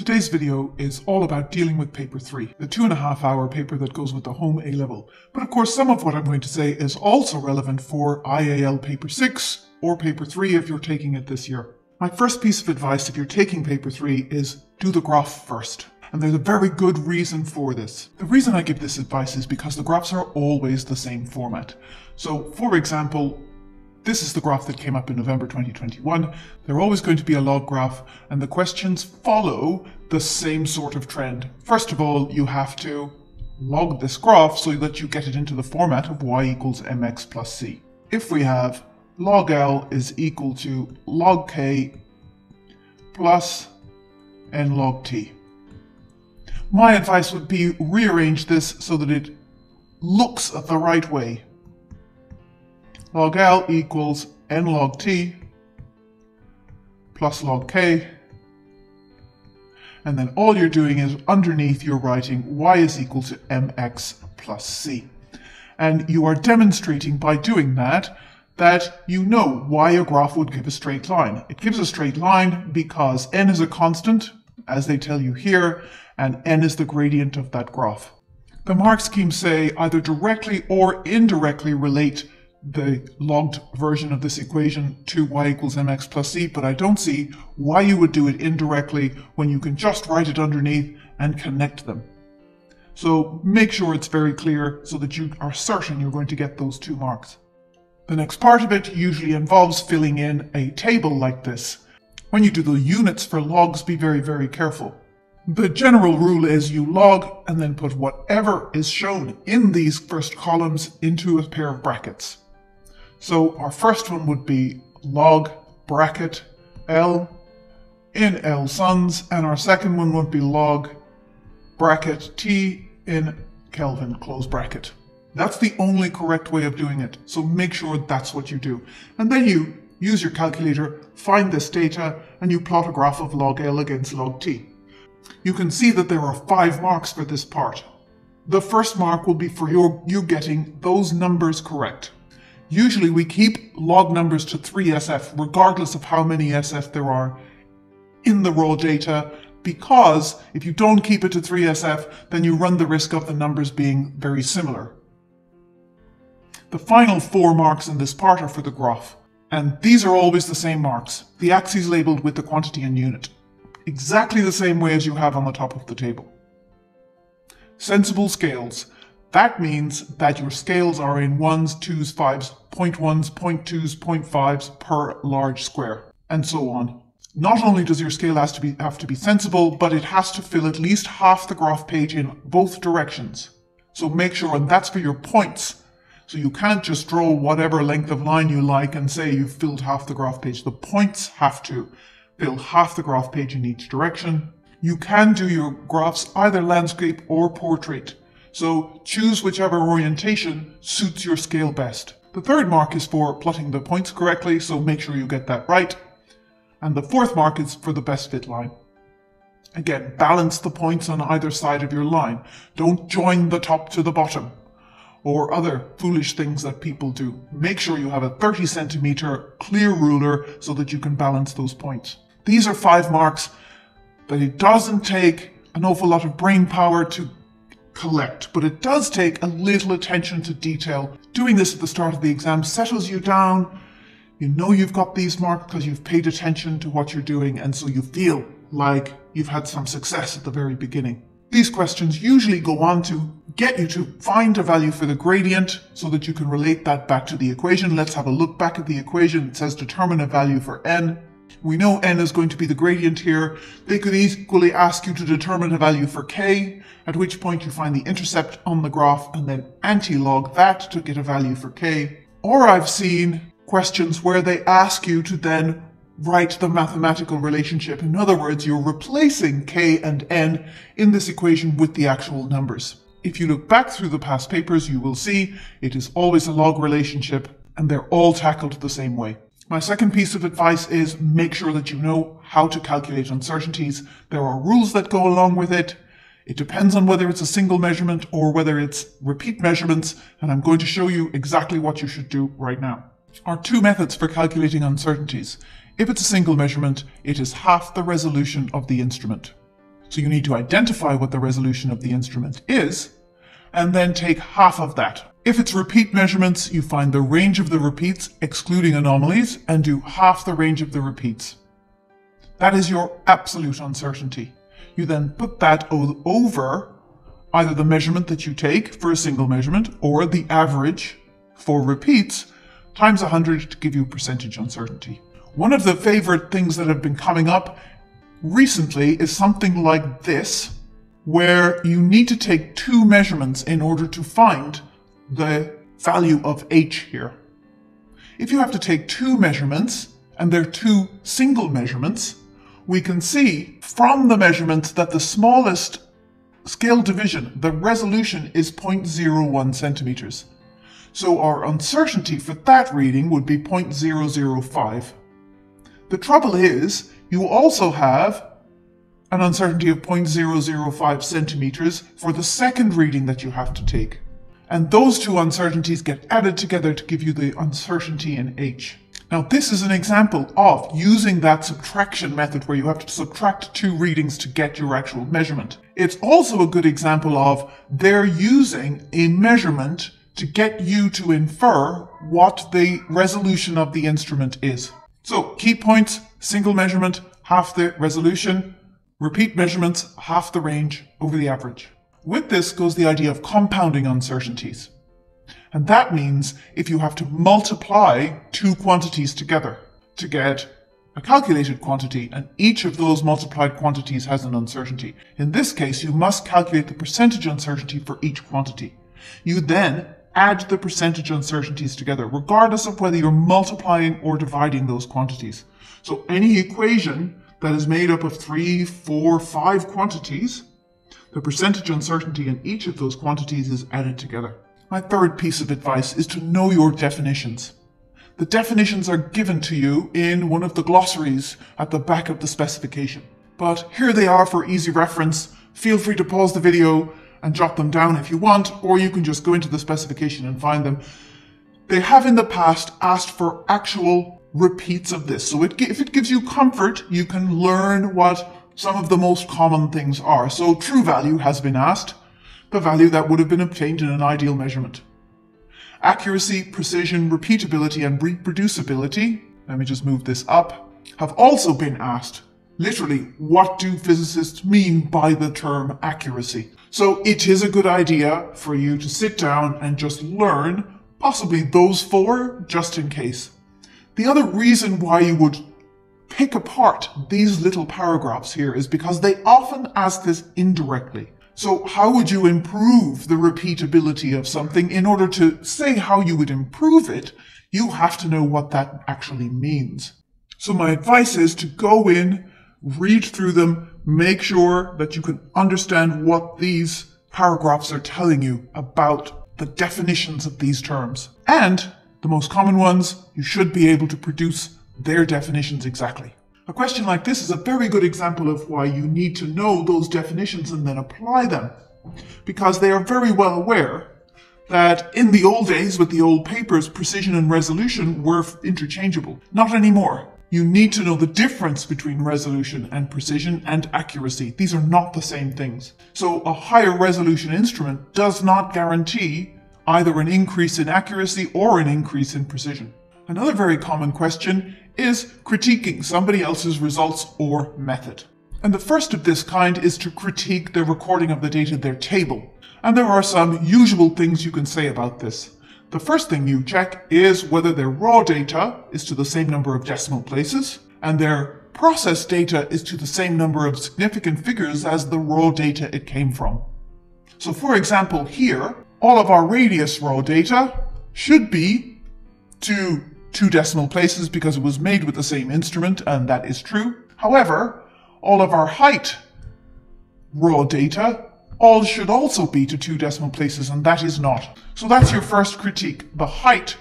Today's video is all about dealing with paper 3, the two and a half hour paper that goes with the home A level. But of course some of what I'm going to say is also relevant for IAL paper 6 or paper 3 if you're taking it this year. My first piece of advice if you're taking paper 3 is do the graph first. And there's a very good reason for this. The reason I give this advice is because the graphs are always the same format. So for example, this is the graph that came up in November 2021. They're always going to be a log graph, and the questions follow the same sort of trend. First of all, you have to log this graph so that you get it into the format of y equals mx plus c. If we have log L is equal to log K plus n log T. My advice would be rearrange this so that it looks the right way log L equals n log T plus log K. And then all you're doing is underneath you're writing y is equal to mx plus c. And you are demonstrating by doing that that you know why a graph would give a straight line. It gives a straight line because n is a constant, as they tell you here, and n is the gradient of that graph. The mark schemes say either directly or indirectly relate the logged version of this equation to y equals mx plus c, but I don't see why you would do it indirectly when you can just write it underneath and connect them. So make sure it's very clear so that you are certain you're going to get those two marks. The next part of it usually involves filling in a table like this. When you do the units for logs, be very, very careful. The general rule is you log and then put whatever is shown in these first columns into a pair of brackets. So our first one would be log bracket L in L suns, and our second one would be log bracket T in Kelvin close bracket. That's the only correct way of doing it, so make sure that's what you do. And then you use your calculator, find this data, and you plot a graph of log L against log T. You can see that there are five marks for this part. The first mark will be for your, you getting those numbers correct. Usually we keep log numbers to 3SF regardless of how many SF there are in the raw data because if you don't keep it to 3SF, then you run the risk of the numbers being very similar. The final four marks in this part are for the graph, and these are always the same marks, the axes labelled with the quantity and unit, exactly the same way as you have on the top of the table. Sensible scales. That means that your scales are in ones, twos, fives, point ones, point twos, point fives per large square, and so on. Not only does your scale has to be, have to be sensible, but it has to fill at least half the graph page in both directions. So make sure, and that's for your points. So you can't just draw whatever length of line you like and say you've filled half the graph page. The points have to fill half the graph page in each direction. You can do your graphs either landscape or portrait. So choose whichever orientation suits your scale best. The third mark is for plotting the points correctly, so make sure you get that right. And the fourth mark is for the best fit line. Again, balance the points on either side of your line. Don't join the top to the bottom or other foolish things that people do. Make sure you have a 30 centimeter clear ruler so that you can balance those points. These are five marks that it doesn't take an awful lot of brain power to collect, but it does take a little attention to detail. Doing this at the start of the exam settles you down. You know you've got these marks because you've paid attention to what you're doing, and so you feel like you've had some success at the very beginning. These questions usually go on to get you to find a value for the gradient so that you can relate that back to the equation. Let's have a look back at the equation. It says determine a value for n. We know n is going to be the gradient here. They could equally ask you to determine a value for k, at which point you find the intercept on the graph and then anti-log that to get a value for k. Or I've seen questions where they ask you to then write the mathematical relationship. In other words, you're replacing k and n in this equation with the actual numbers. If you look back through the past papers, you will see it is always a log relationship and they're all tackled the same way. My second piece of advice is make sure that you know how to calculate uncertainties. There are rules that go along with it. It depends on whether it's a single measurement or whether it's repeat measurements, and I'm going to show you exactly what you should do right now. Are two methods for calculating uncertainties. If it's a single measurement, it is half the resolution of the instrument. So you need to identify what the resolution of the instrument is, and then take half of that. If it's repeat measurements, you find the range of the repeats, excluding anomalies, and do half the range of the repeats. That is your absolute uncertainty. You then put that over either the measurement that you take for a single measurement or the average for repeats times 100 to give you percentage uncertainty. One of the favorite things that have been coming up recently is something like this, where you need to take two measurements in order to find the value of h here. If you have to take two measurements, and they're two single measurements, we can see from the measurements that the smallest scale division, the resolution is 0.01 centimeters. So our uncertainty for that reading would be 0.005. The trouble is, you also have an uncertainty of 0.005 centimeters for the second reading that you have to take. And those two uncertainties get added together to give you the uncertainty in H. Now this is an example of using that subtraction method where you have to subtract two readings to get your actual measurement. It's also a good example of they're using a measurement to get you to infer what the resolution of the instrument is. So key points, single measurement, half the resolution, repeat measurements, half the range over the average. With this goes the idea of compounding uncertainties. And that means if you have to multiply two quantities together to get a calculated quantity, and each of those multiplied quantities has an uncertainty. In this case, you must calculate the percentage uncertainty for each quantity. You then add the percentage uncertainties together, regardless of whether you're multiplying or dividing those quantities. So any equation that is made up of three, four, five quantities, the percentage uncertainty in each of those quantities is added together. My third piece of advice is to know your definitions. The definitions are given to you in one of the glossaries at the back of the specification. But here they are for easy reference. Feel free to pause the video and jot them down if you want, or you can just go into the specification and find them. They have in the past asked for actual repeats of this. So it, if it gives you comfort, you can learn what some of the most common things are. So true value has been asked, the value that would have been obtained in an ideal measurement. Accuracy, precision, repeatability, and reproducibility, let me just move this up, have also been asked. Literally, what do physicists mean by the term accuracy? So it is a good idea for you to sit down and just learn possibly those four just in case. The other reason why you would pick apart these little paragraphs here is because they often ask this indirectly. So how would you improve the repeatability of something in order to say how you would improve it? You have to know what that actually means. So my advice is to go in, read through them, make sure that you can understand what these paragraphs are telling you about the definitions of these terms. And the most common ones, you should be able to produce their definitions exactly. A question like this is a very good example of why you need to know those definitions and then apply them. Because they are very well aware that in the old days with the old papers, precision and resolution were interchangeable. Not anymore you need to know the difference between resolution and precision and accuracy. These are not the same things. So a higher resolution instrument does not guarantee either an increase in accuracy or an increase in precision. Another very common question is critiquing somebody else's results or method. And the first of this kind is to critique the recording of the data, their table. And there are some usual things you can say about this. The first thing you check is whether their raw data is to the same number of decimal places and their processed data is to the same number of significant figures as the raw data it came from. So for example here, all of our radius raw data should be to two decimal places because it was made with the same instrument and that is true. However, all of our height raw data all should also be to two decimal places, and that is not. So that's your first critique. The height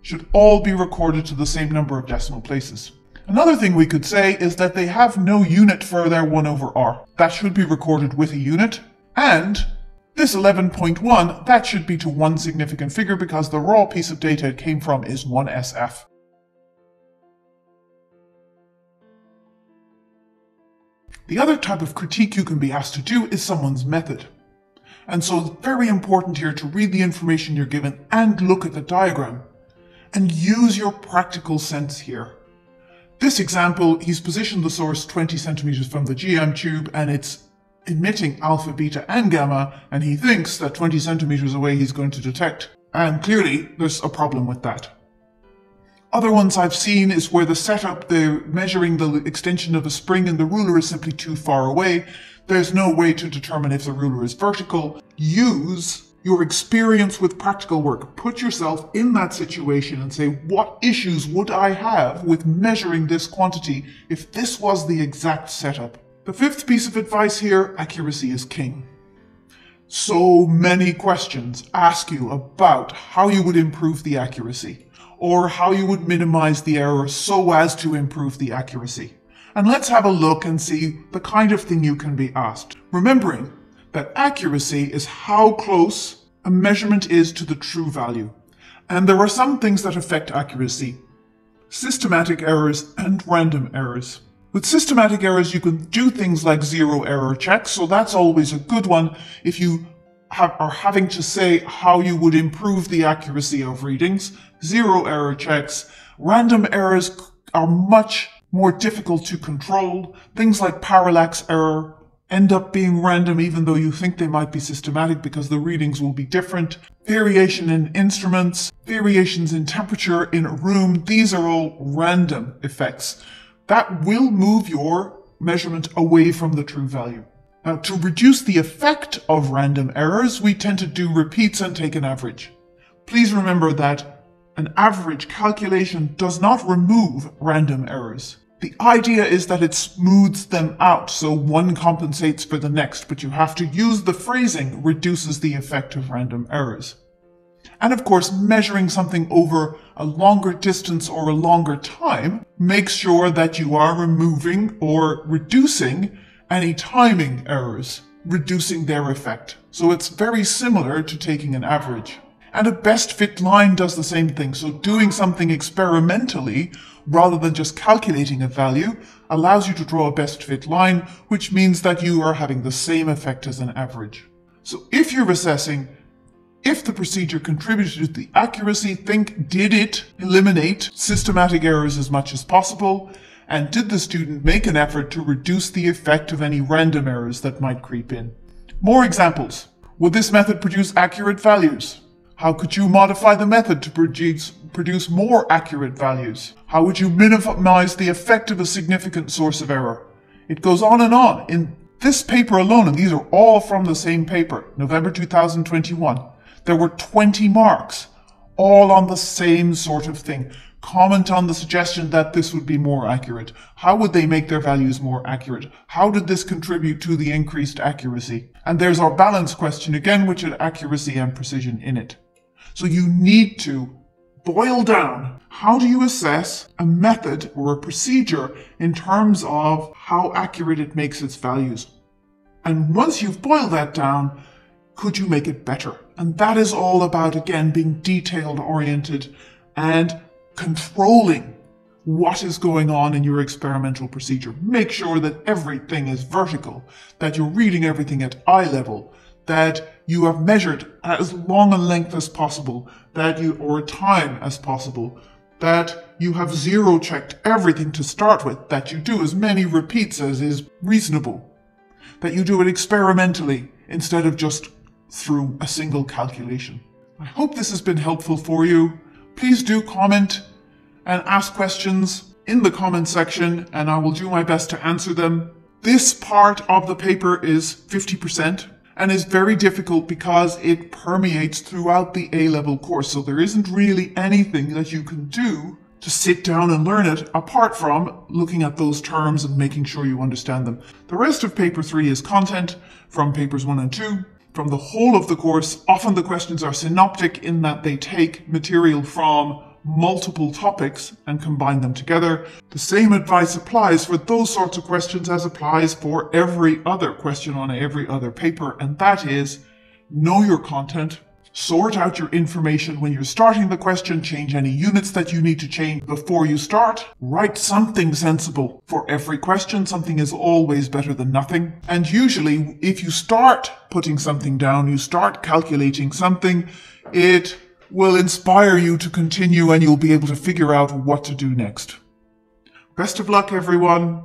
should all be recorded to the same number of decimal places. Another thing we could say is that they have no unit for their 1 over r. That should be recorded with a unit. And this 11.1, that should be to one significant figure because the raw piece of data it came from is 1SF. The other type of critique you can be asked to do is someone's method. And so it's very important here to read the information you're given and look at the diagram and use your practical sense here. This example, he's positioned the source 20 centimeters from the GM tube and it's emitting alpha, beta and gamma and he thinks that 20 centimeters away he's going to detect. And clearly there's a problem with that. Other ones I've seen is where the setup, the measuring the extension of a spring and the ruler is simply too far away. There's no way to determine if the ruler is vertical. Use your experience with practical work. Put yourself in that situation and say, what issues would I have with measuring this quantity if this was the exact setup? The fifth piece of advice here, accuracy is king. So many questions ask you about how you would improve the accuracy or how you would minimize the error so as to improve the accuracy. And let's have a look and see the kind of thing you can be asked. Remembering that accuracy is how close a measurement is to the true value. And there are some things that affect accuracy. Systematic errors and random errors. With systematic errors, you can do things like zero error checks, so that's always a good one if you have, are having to say how you would improve the accuracy of readings. Zero error checks. Random errors are much more difficult to control. Things like parallax error end up being random even though you think they might be systematic because the readings will be different. Variation in instruments, variations in temperature in a room, these are all random effects. That will move your measurement away from the true value. Now, to reduce the effect of random errors, we tend to do repeats and take an average. Please remember that an average calculation does not remove random errors. The idea is that it smooths them out, so one compensates for the next, but you have to use the phrasing reduces the effect of random errors. And of course, measuring something over a longer distance or a longer time makes sure that you are removing or reducing any timing errors, reducing their effect. So it's very similar to taking an average. And a best fit line does the same thing. So doing something experimentally rather than just calculating a value allows you to draw a best fit line, which means that you are having the same effect as an average. So if you're assessing if the procedure contributed to the accuracy, think did it eliminate systematic errors as much as possible? And did the student make an effort to reduce the effect of any random errors that might creep in? More examples. Would this method produce accurate values? How could you modify the method to produce, produce more accurate values? How would you minimize the effect of a significant source of error? It goes on and on. In this paper alone, and these are all from the same paper, November 2021, there were 20 marks, all on the same sort of thing comment on the suggestion that this would be more accurate. How would they make their values more accurate? How did this contribute to the increased accuracy? And there's our balance question again, which had accuracy and precision in it. So you need to boil down how do you assess a method or a procedure in terms of how accurate it makes its values? And once you've boiled that down, could you make it better? And that is all about, again, being detailed oriented and controlling what is going on in your experimental procedure. Make sure that everything is vertical, that you're reading everything at eye level, that you have measured as long a length as possible, that you, or a time as possible, that you have zero checked everything to start with, that you do as many repeats as is reasonable, that you do it experimentally instead of just through a single calculation. I hope this has been helpful for you please do comment and ask questions in the comment section and I will do my best to answer them. This part of the paper is 50% and is very difficult because it permeates throughout the A-level course. So there isn't really anything that you can do to sit down and learn it apart from looking at those terms and making sure you understand them. The rest of paper three is content from papers one and two from the whole of the course. Often the questions are synoptic in that they take material from multiple topics and combine them together. The same advice applies for those sorts of questions as applies for every other question on every other paper, and that is know your content, Sort out your information when you're starting the question, change any units that you need to change before you start. Write something sensible. For every question, something is always better than nothing. And usually, if you start putting something down, you start calculating something, it will inspire you to continue and you'll be able to figure out what to do next. Best of luck, everyone.